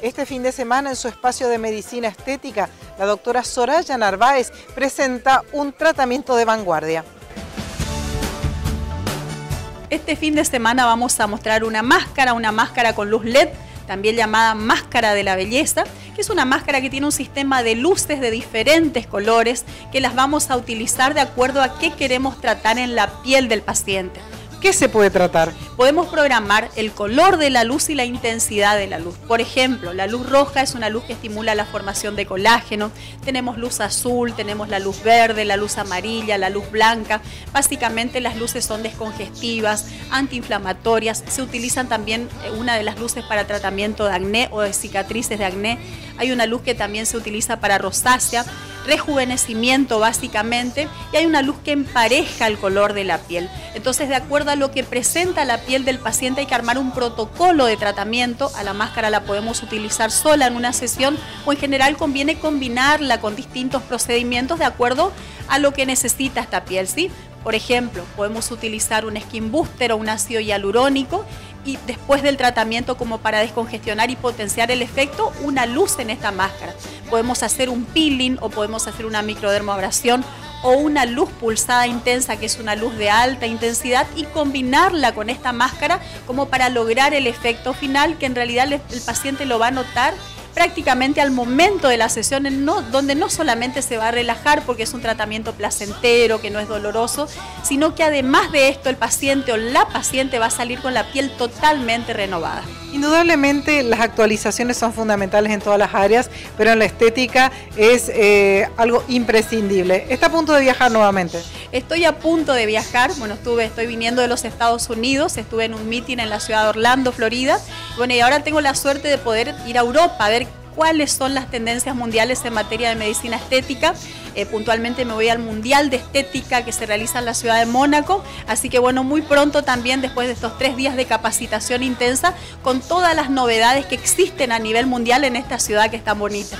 Este fin de semana en su espacio de medicina estética, la doctora Soraya Narváez presenta un tratamiento de vanguardia. Este fin de semana vamos a mostrar una máscara, una máscara con luz LED, también llamada máscara de la belleza, que es una máscara que tiene un sistema de luces de diferentes colores que las vamos a utilizar de acuerdo a qué queremos tratar en la piel del paciente. ¿Qué se puede tratar? Podemos programar el color de la luz y la intensidad de la luz. Por ejemplo, la luz roja es una luz que estimula la formación de colágeno. Tenemos luz azul, tenemos la luz verde, la luz amarilla, la luz blanca. Básicamente las luces son descongestivas, antiinflamatorias. Se utilizan también eh, una de las luces para tratamiento de acné o de cicatrices de acné. Hay una luz que también se utiliza para rosácea rejuvenecimiento básicamente y hay una luz que empareja el color de la piel. Entonces, de acuerdo a lo que presenta la piel del paciente, hay que armar un protocolo de tratamiento. A la máscara la podemos utilizar sola en una sesión o en general conviene combinarla con distintos procedimientos de acuerdo a lo que necesita esta piel, ¿sí? Por ejemplo, podemos utilizar un skin booster o un ácido hialurónico y después del tratamiento como para descongestionar y potenciar el efecto, una luz en esta máscara. Podemos hacer un peeling o podemos hacer una microdermoabrasión o una luz pulsada intensa, que es una luz de alta intensidad, y combinarla con esta máscara como para lograr el efecto final que en realidad el paciente lo va a notar prácticamente al momento de la sesión, no, donde no solamente se va a relajar porque es un tratamiento placentero, que no es doloroso, sino que además de esto el paciente o la paciente va a salir con la piel totalmente renovada. Indudablemente las actualizaciones son fundamentales en todas las áreas, pero en la estética es eh, algo imprescindible. ¿Está a punto de viajar nuevamente? Estoy a punto de viajar, bueno, estuve, estoy viniendo de los Estados Unidos, estuve en un meeting en la ciudad de Orlando, Florida, bueno, y ahora tengo la suerte de poder ir a Europa a ver cuáles son las tendencias mundiales en materia de medicina estética. Eh, puntualmente me voy al Mundial de Estética que se realiza en la ciudad de Mónaco. Así que bueno, muy pronto también, después de estos tres días de capacitación intensa, con todas las novedades que existen a nivel mundial en esta ciudad que es tan bonita.